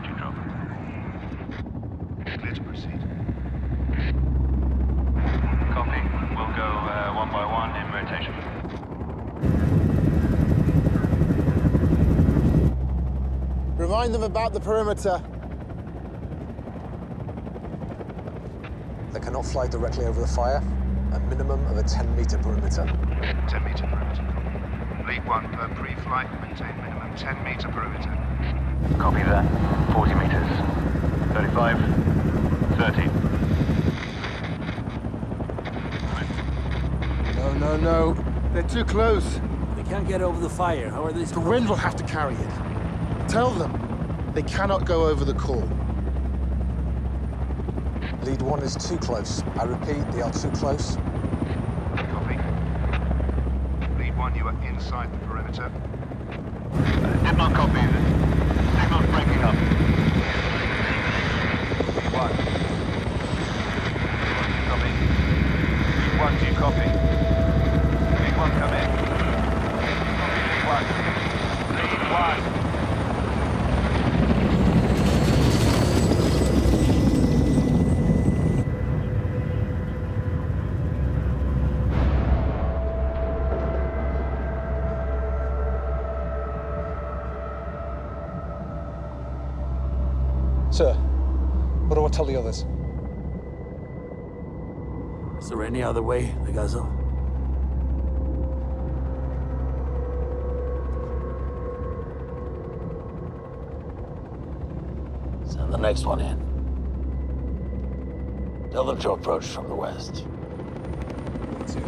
Approaching drop. Clear to proceed. Copy. We'll go uh, one by one in rotation. Remind them about the perimeter. They cannot fly directly over the fire. A minimum of a 10 meter perimeter. 10 meter perimeter. Lead 1 per pre-flight, maintain minimum 10 meter perimeter. Copy that. 40 meters. 35. 30. No, no, no. They're too close. They can't get over the fire. How are they The wind will have to carry it. Tell them they cannot go over the call. Lead 1 is too close. I repeat, they are too close. Copy. Lead 1, you are inside the perimeter. Did not copy. Signal's breaking up. Lead 1. Copy. Lead 1, do you copy? Lead 1, come in. Copy, Lead 1. Lead 1. Sir, what do I tell the others? Is there any other way, Legasov? Send the next one in. Tell them to approach from the west. Two.